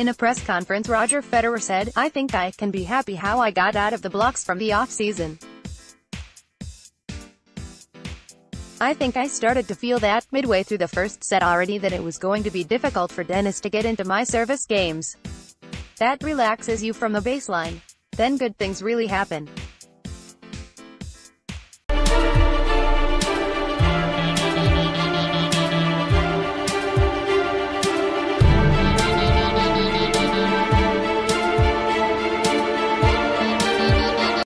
In a press conference Roger Federer said, I think I can be happy how I got out of the blocks from the off-season. I think I started to feel that, midway through the first set already that it was going to be difficult for Denis to get into my service games. That relaxes you from the baseline. Then good things really happen.